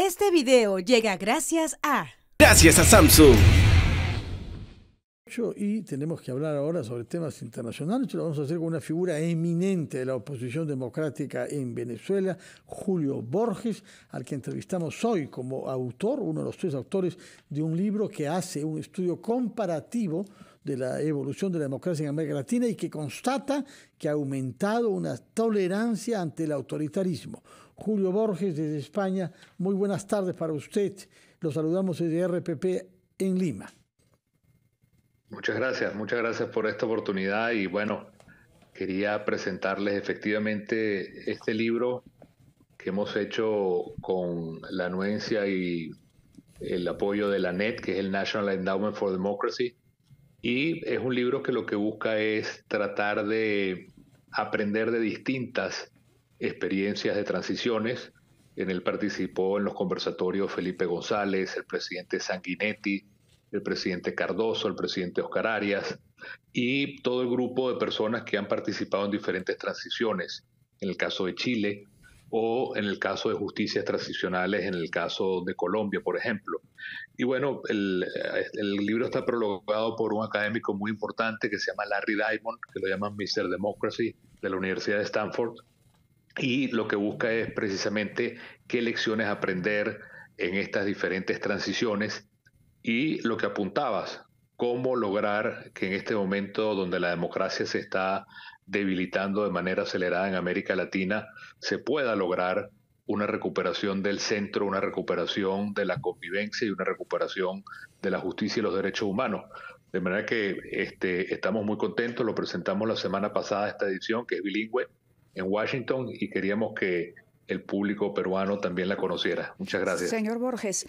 Este video llega gracias a... Gracias a Samsung. Y tenemos que hablar ahora sobre temas internacionales. Lo vamos a hacer con una figura eminente de la oposición democrática en Venezuela, Julio Borges, al que entrevistamos hoy como autor, uno de los tres autores de un libro que hace un estudio comparativo de la evolución de la democracia en América Latina y que constata que ha aumentado una tolerancia ante el autoritarismo. Julio Borges desde España, muy buenas tardes para usted. Lo saludamos desde RPP en Lima. Muchas gracias, muchas gracias por esta oportunidad y bueno, quería presentarles efectivamente este libro que hemos hecho con la anuencia y el apoyo de la NET, que es el National Endowment for Democracy, y es un libro que lo que busca es tratar de aprender de distintas experiencias de transiciones. En él participó en los conversatorios Felipe González, el presidente Sanguinetti, el presidente Cardoso, el presidente Oscar Arias y todo el grupo de personas que han participado en diferentes transiciones. En el caso de Chile, o en el caso de justicias transicionales, en el caso de Colombia, por ejemplo. Y bueno, el, libro está prologado por un académico muy importante que se llama Larry Diamond, que lo llaman Mr. Democracy, de la Universidad de Stanford, y lo que busca es precisamente qué lecciones aprender en estas diferentes transiciones y lo que apuntabas, cómo lograr que en este momento donde la democracia se está debilitando de manera acelerada en América Latina, se pueda lograr una recuperación del centro, una recuperación de la convivencia y una recuperación de la justicia y los derechos humanos. De manera que este, estamos muy contentos, lo presentamos la semana pasada esta edición, que es bilingüe, en Washington, y queríamos que el público peruano también la conociera. Muchas gracias. Señor Borges,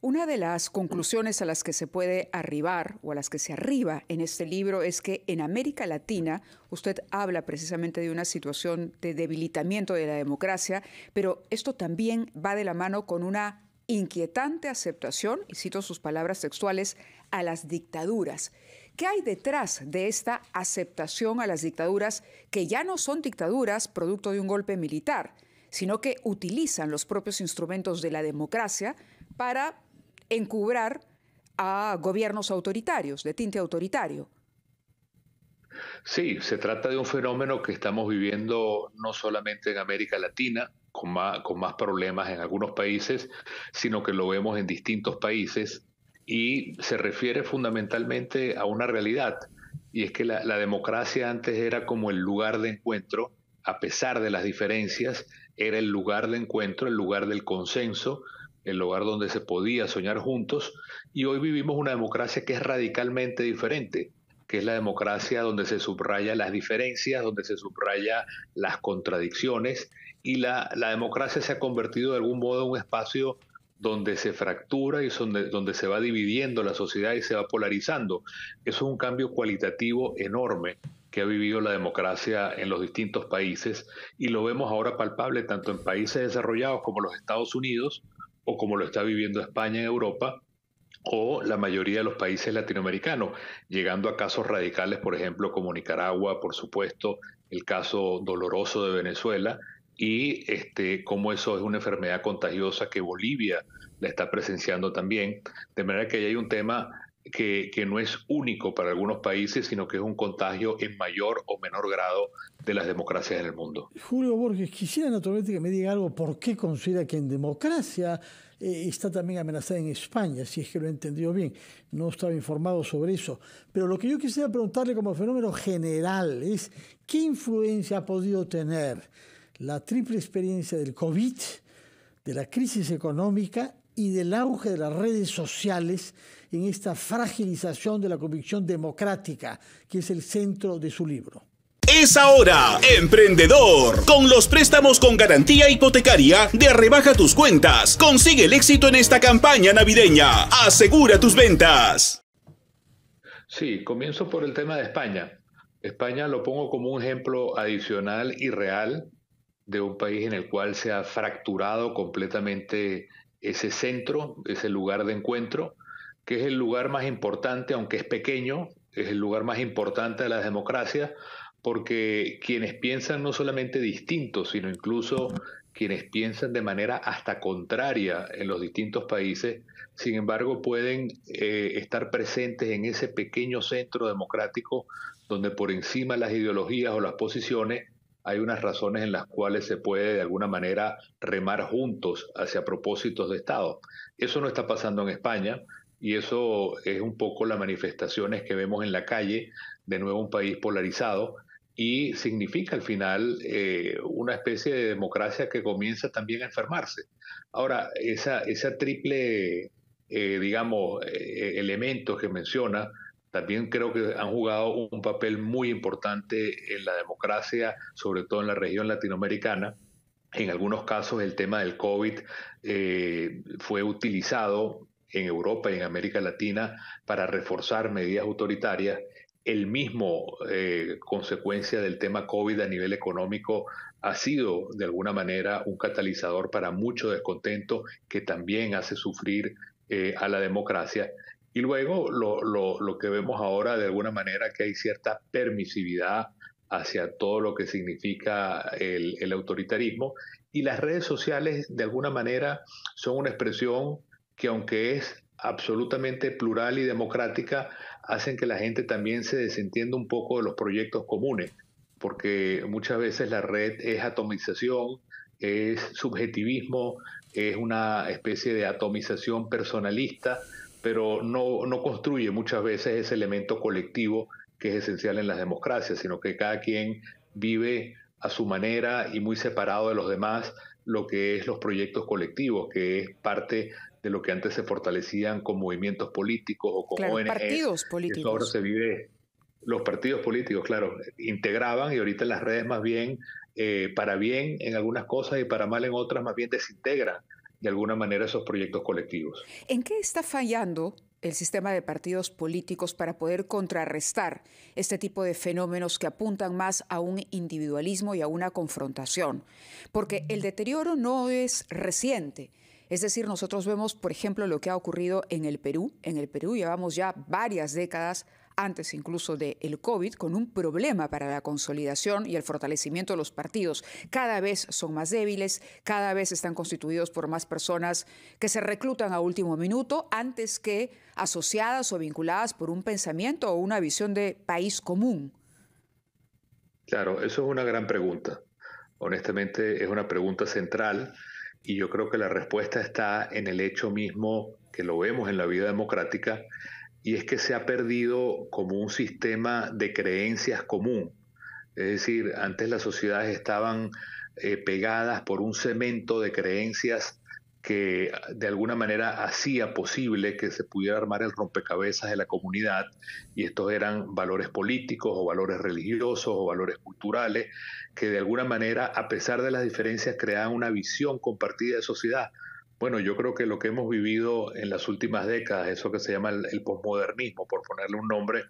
una de las conclusiones a las que se puede arribar o a las que se arriba en este libro es que en América Latina usted habla precisamente de una situación de debilitamiento de la democracia, pero esto también va de la mano con una inquietante aceptación, y cito sus palabras textuales, a las dictaduras. ¿Qué hay detrás de esta aceptación a las dictaduras que ya no son dictaduras producto de un golpe militar, sino que utilizan los propios instrumentos de la democracia para encubrar a gobiernos autoritarios, de tinte autoritario. Sí, se trata de un fenómeno que estamos viviendo no solamente en América Latina, con más, con más problemas en algunos países, sino que lo vemos en distintos países y se refiere fundamentalmente a una realidad, y es que la, democracia antes era como el lugar de encuentro, a pesar de las diferencias, era el lugar de encuentro, el lugar del consenso, el lugar donde se podía soñar juntos, y hoy vivimos una democracia que es radicalmente diferente, que es la democracia donde se subraya las diferencias, donde se subraya las contradicciones, y la democracia se ha convertido de algún modo en un espacio donde se fractura y donde, donde se va dividiendo la sociedad y se va polarizando. Eso es un cambio cualitativo enorme que ha vivido la democracia en los distintos países y lo vemos ahora palpable tanto en países desarrollados como los Estados Unidos, o como lo está viviendo España en Europa, o la mayoría de los países latinoamericanos, llegando a casos radicales, por ejemplo, como Nicaragua, por supuesto, el caso doloroso de Venezuela, y este, cómo eso es una enfermedad contagiosa que Bolivia la está presenciando también. De manera que ahí hay un tema que, que, no es único para algunos países, sino que es un contagio en mayor o menor grado de las democracias en el mundo. Julio Borges, quisiera naturalmente que me diga algo, ¿por qué considera que en democracia eh, está también amenazada en España, si es que lo he entendido bien? No estaba informado sobre eso. Pero lo que yo quisiera preguntarle como fenómeno general es, ¿qué influencia ha podido tener la triple experiencia del COVID, de la crisis económica y del auge de las redes sociales en esta fragilización de la convicción democrática, que es el centro de su libro. Es ahora, emprendedor. Con los préstamos con garantía hipotecaria de Rebaja tus cuentas. Consigue el éxito en esta campaña navideña. Asegura tus ventas. Sí, comienzo por el tema de España. España lo pongo como un ejemplo adicional y real de un país en el cual se ha fracturado completamente ese centro, ese lugar de encuentro, que es el lugar más importante, aunque es pequeño, es el lugar más importante de la democracia, porque quienes piensan no solamente distintos, sino incluso quienes piensan de manera hasta contraria en los distintos países, sin embargo pueden eh, estar presentes en ese pequeño centro democrático donde por encima las ideologías o las posiciones hay unas razones en las cuales se puede de alguna manera remar juntos hacia propósitos de Estado. Eso no está pasando en España y eso es un poco las manifestaciones que vemos en la calle, de nuevo un país polarizado y significa al final eh, una especie de democracia que comienza también a enfermarse. Ahora, esa, esa triple, eh, digamos, eh, elementos que menciona, también creo que han jugado un papel muy importante en la democracia, sobre todo en la región latinoamericana. En algunos casos el tema del COVID fue utilizado en Europa y en América Latina para reforzar medidas autoritarias el mismo eh, consecuencia del tema COVID a nivel económico ha sido de alguna manera un catalizador para mucho descontento que también hace sufrir eh, a la democracia. Y luego lo, que vemos ahora de alguna manera que hay cierta permisividad hacia todo lo que significa el, el autoritarismo y las redes sociales de alguna manera son una expresión que aunque es absolutamente plural y democrática, hacen que la gente también se desentienda un poco de los proyectos comunes, porque muchas veces la red es atomización, es subjetivismo, es una especie de atomización personalista, pero no, no construye muchas veces ese elemento colectivo que es esencial en las democracias, sino que cada quien vive a su manera y muy separado de los demás lo que es los proyectos colectivos, que es parte de lo que antes se fortalecían con movimientos políticos o con claro, partidos políticos. Ahora se vive, los partidos políticos, claro, integraban y ahorita las redes más bien, eh, para bien en algunas cosas y para mal en otras, más bien desintegran de alguna manera esos proyectos colectivos. ¿En qué está fallando el sistema de partidos políticos para poder contrarrestar este tipo de fenómenos que apuntan más a un individualismo y a una confrontación? Porque el deterioro no es reciente. Es decir, nosotros vemos, por ejemplo, lo que ha ocurrido en el Perú. En el Perú llevamos ya varias décadas antes incluso del el COVID, con un problema para la consolidación y el fortalecimiento de los partidos. Cada vez son más débiles, cada vez están constituidos por más personas que se reclutan a último minuto antes que asociadas o vinculadas por un pensamiento o una visión de país común. Claro, eso es una gran pregunta. Honestamente, es una pregunta central y yo creo que la respuesta está en el hecho mismo que lo vemos en la vida democrática, y es que se ha perdido como un sistema de creencias común. Es decir, antes las sociedades estaban eh, pegadas por un cemento de creencias que de alguna manera hacía posible que se pudiera armar el rompecabezas de la comunidad y estos eran valores políticos o valores religiosos o valores culturales que de alguna manera a pesar de las diferencias creaban una visión compartida de sociedad. Bueno, yo creo que lo que hemos vivido en las últimas décadas, eso que se llama el, el posmodernismo, por ponerle un nombre,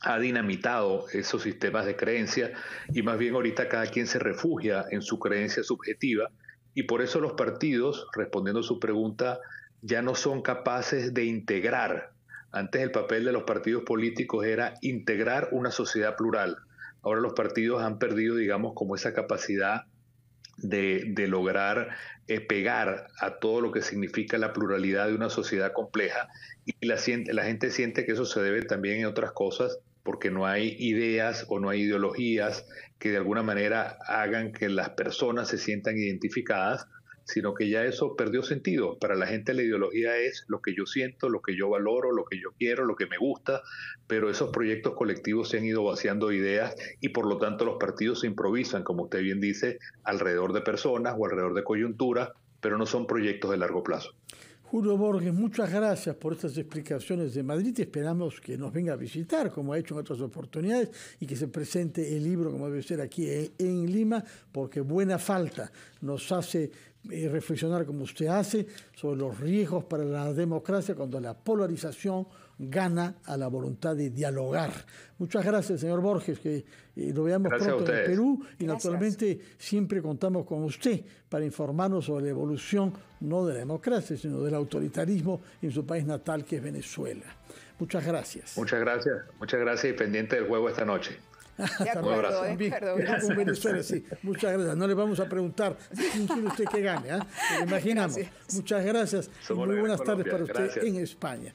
ha dinamitado esos sistemas de creencia y más bien ahorita cada quien se refugia en su creencia subjetiva y por eso los partidos, respondiendo a su pregunta, ya no son capaces de integrar. Antes el papel de los partidos políticos era integrar una sociedad plural. Ahora los partidos han perdido, digamos, como esa capacidad de, lograr eh, pegar a todo lo que significa la pluralidad de una sociedad compleja y la, la gente siente que eso se debe también en otras cosas porque no hay ideas o no hay ideologías que de alguna manera hagan que las personas se sientan identificadas, sino que ya eso perdió sentido. Para la gente la ideología es lo que yo siento, lo que yo valoro, lo que yo quiero, lo que me gusta, pero esos proyectos colectivos se han ido vaciando ideas y por lo tanto los partidos se improvisan, como usted bien dice, alrededor de personas o alrededor de coyuntura, pero no son proyectos de largo plazo. Julio Borges, muchas gracias por estas explicaciones de Madrid. Esperamos que nos venga a visitar, como ha hecho en otras oportunidades, y que se presente el libro, como debe ser aquí en Lima, porque buena falta nos hace eh, reflexionar, como usted hace, sobre los riesgos para la democracia cuando la polarización gana a la voluntad de dialogar. Muchas gracias, señor Borges, que eh, lo veamos pronto en el Perú y naturalmente siempre contamos con usted para informarnos sobre la evolución no de la democracia, sino del autoritarismo en su país natal, que es Venezuela. Muchas gracias. Muchas gracias, muchas gracias y pendiente del juego esta noche. De acuerdo, de acuerdo. Con Venezuela, sí. Muchas gracias. No le vamos a preguntar quién quiere usted que gane, ¿eh? imaginamos. Muchas gracias. muy buenas tardes para usted en España.